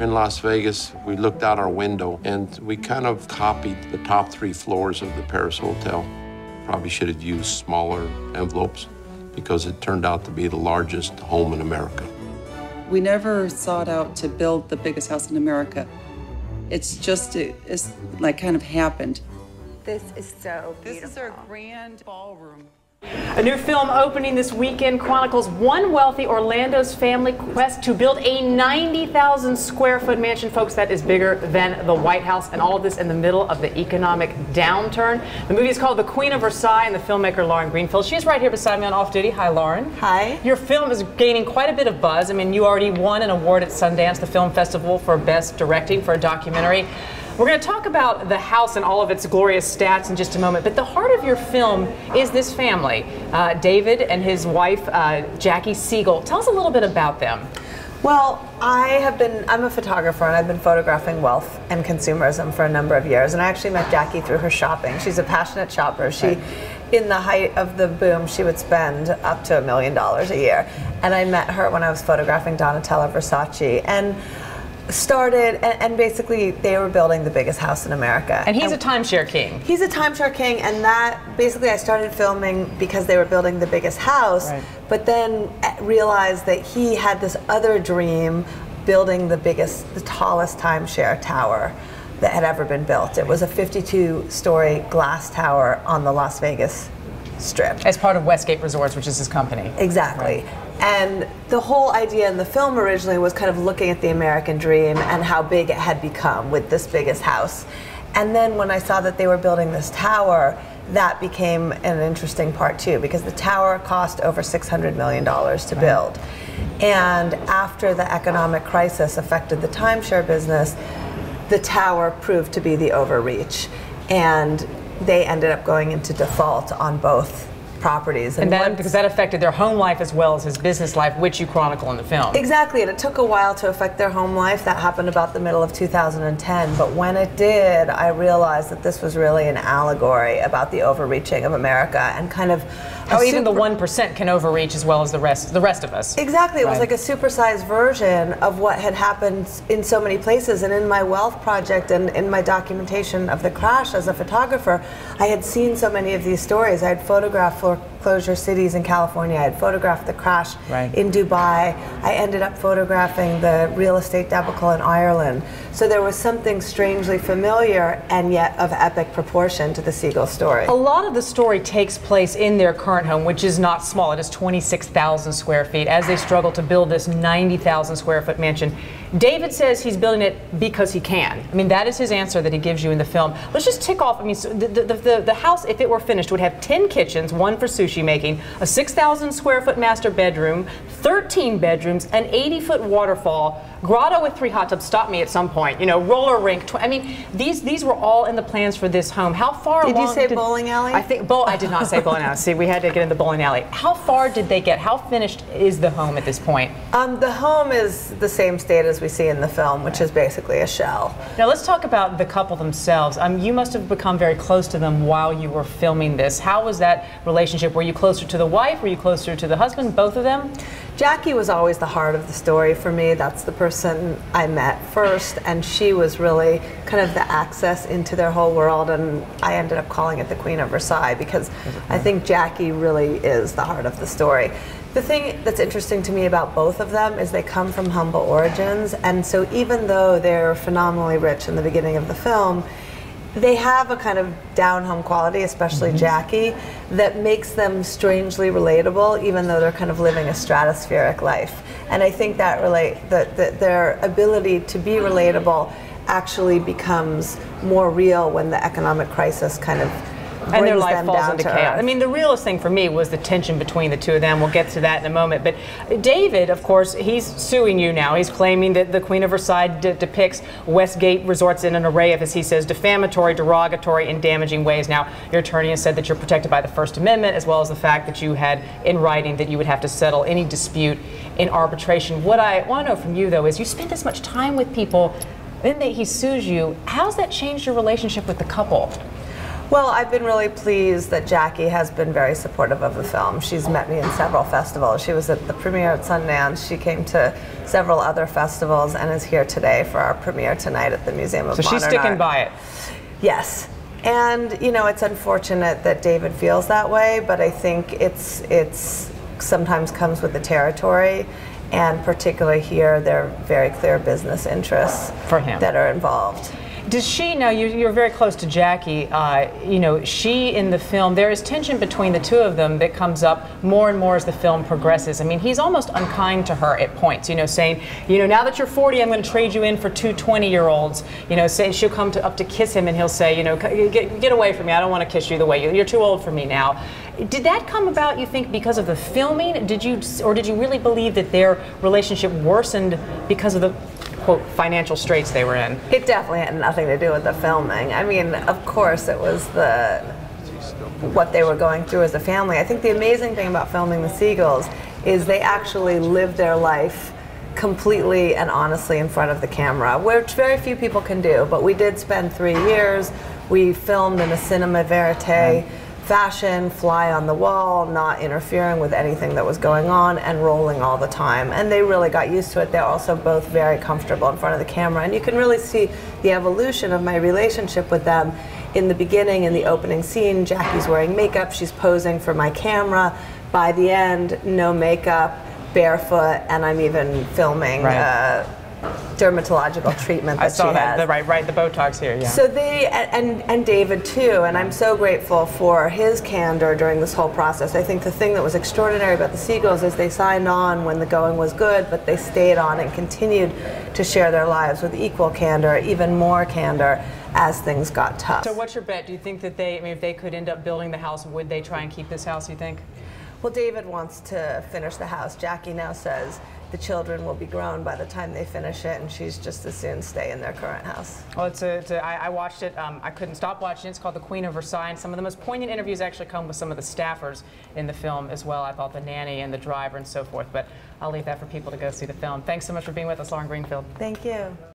in Las Vegas, we looked out our window and we kind of copied the top three floors of the Paris Hotel. Probably should have used smaller envelopes because it turned out to be the largest home in America. We never sought out to build the biggest house in America. It's just, it's like kind of happened. This is so beautiful. This is our grand ballroom. A new film opening this weekend chronicles one wealthy Orlando's family quest to build a 90,000 square foot mansion. Folks, that is bigger than the White House, and all of this in the middle of the economic downturn. The movie is called The Queen of Versailles, and the filmmaker Lauren Greenfield. She's right here beside me on off duty. Hi, Lauren. Hi. Your film is gaining quite a bit of buzz. I mean, you already won an award at Sundance, the film festival, for Best Directing for a documentary. We're going to talk about the house and all of its glorious stats in just a moment, but the heart of your film is this family uh, David and his wife, uh, Jackie Siegel. Tell us a little bit about them. Well, I have been, I'm a photographer and I've been photographing wealth and consumerism for a number of years. And I actually met Jackie through her shopping. She's a passionate shopper. She, right. in the height of the boom, she would spend up to a million dollars a year. And I met her when I was photographing Donatella Versace. And started and, and, basically they were building the biggest house in America. And he's and a timeshare king. He's a timeshare king and that basically I started filming because they were building the biggest house, right. but then realized that he had this other dream building the biggest the tallest timeshare tower that had ever been built. It was a 52 story glass tower on the Las Vegas strip. As part of Westgate Resorts, which is his company. Exactly. Right. And the whole idea in the film originally was kind of looking at the American dream and how big it had become with this biggest house. And then when I saw that they were building this tower, that became an interesting part too, because the tower cost over $600 million to build. And after the economic crisis affected the timeshare business, the tower proved to be the overreach. And they ended up going into default on both properties. And, and that, because that affected their home life as well as his business life, which you chronicle in the film. Exactly, and it took a while to affect their home life. That happened about the middle of 2010. But when it did, I realized that this was really an allegory about the overreaching of America and kind of how even the one percent can overreach as well as the rest the rest of us. Exactly, it right. was like a supersized version of what had happened in so many places. And in my wealth project and in my documentation of the crash as a photographer, I had seen so many of these stories. I had photographed foreclosure cities in California. I had photographed the crash right. in Dubai. I ended up photographing the real estate debacle in Ireland. So there was something strangely familiar and yet of epic proportion to the Siegel story. A lot of the story takes place in their current home, which is not small. It is 26,000 square feet as they struggle to build this 90,000 square foot mansion. David says he's building it because he can. I mean, that is his answer that he gives you in the film. Let's just tick off. I mean, so the, the, the, the house, if it were finished, would have 10 kitchens, one for sushi making, a 6,000 square foot master bedroom, 13 bedrooms, an 80 foot waterfall, grotto with three hot tubs. Stop me at some point. You know, roller rink. I mean, these these were all in the plans for this home. How far did you say did, bowling alley? I think bowl. I did not say bowling alley. See, we had to get in the bowling alley. How far did they get? How finished is the home at this point? Um, the home is the same state as we see in the film, which is basically a shell. Now let's talk about the couple themselves. Um, you must have become very close to them while you were filming this. How was that relationship? Were you closer to the wife? Were you closer to the husband? Both of them? Jackie was always the heart of the story for me. That's the person I met first, and she was really kind of the access into their whole world. And I ended up calling it the Queen of Versailles because I think Jackie really is the heart of the story. The thing that's interesting to me about both of them is they come from humble origins, and so even though they're phenomenally rich in the beginning of the film, they have a kind of down home quality, especially mm-hmm. Jackie, that makes them strangely relatable, even though they're kind of living a stratospheric life. And I think that relate that, that their ability to be relatable actually becomes more real when the economic crisis kind of and their life falls into chaos. I mean, the realest thing for me was the tension between the two of them. We'll get to that in a moment. But David, of course, he's suing you now. He's claiming that the Queen of Versailles de- depicts Westgate resorts in an array of, as he says, defamatory, derogatory, and damaging ways. Now, your attorney has said that you're protected by the First Amendment, as well as the fact that you had in writing that you would have to settle any dispute in arbitration. What I want to know from you, though, is you spend this much time with people, then that he sues you. How's that changed your relationship with the couple? Well, I've been really pleased that Jackie has been very supportive of the film. She's met me in several festivals. She was at the premiere at Sundance. She came to several other festivals and is here today for our premiere tonight at the Museum of So Modern she's sticking Art. by it. Yes. And you know, it's unfortunate that David feels that way, but I think it's it's sometimes comes with the territory. And particularly here, there are very clear business interests For him. that are involved. Does she now? You, you're very close to Jackie. Uh, you know, she in the film. There is tension between the two of them that comes up more and more as the film progresses. I mean, he's almost unkind to her at points. You know, saying, you know, now that you're 40, I'm going to trade you in for two 20-year-olds. You know, say she'll come to, up to kiss him, and he'll say, you know, get, get away from me. I don't want to kiss you the way you, you're too old for me now. Did that come about? You think because of the filming? Did you, or did you really believe that their relationship worsened because of the quote financial straits they were in? It definitely had nothing to do with the filming. I mean, of course, it was the what they were going through as a family. I think the amazing thing about filming the Siegels is they actually lived their life completely and honestly in front of the camera, which very few people can do. But we did spend three years. We filmed in a cinema verite mm-hmm. Fashion, fly on the wall, not interfering with anything that was going on, and rolling all the time. And they really got used to it. They're also both very comfortable in front of the camera. And you can really see the evolution of my relationship with them. In the beginning, in the opening scene, Jackie's wearing makeup, she's posing for my camera. By the end, no makeup, barefoot, and I'm even filming Right. uh, dermatological treatment that I saw that. The, right, right. The Botox here. Yeah. So they and and David too, and I'm so grateful for his candor during this whole process. I think the thing that was extraordinary about the Siegels is they signed on when the going was good, but they stayed on and continued to share their lives with equal candor, even more candor as things got tough. So what's your bet? Do you think that they, I mean, if they could end up building the house, would they try and keep this house, you think? Well, David wants to finish the house. Jackie now says the children will be grown by the time they finish it, and she's just as soon stay in their current house. Well, it's a, it's a, I, I watched it. Um, I couldn't stop watching it. It's called The Queen of Versailles. And some of the most poignant interviews actually come with some of the staffers in the film as well. I thought the nanny and the driver and so forth. But I'll leave that for people to go see the film. Thanks so much for being with us, Lauren Greenfield. Thank you.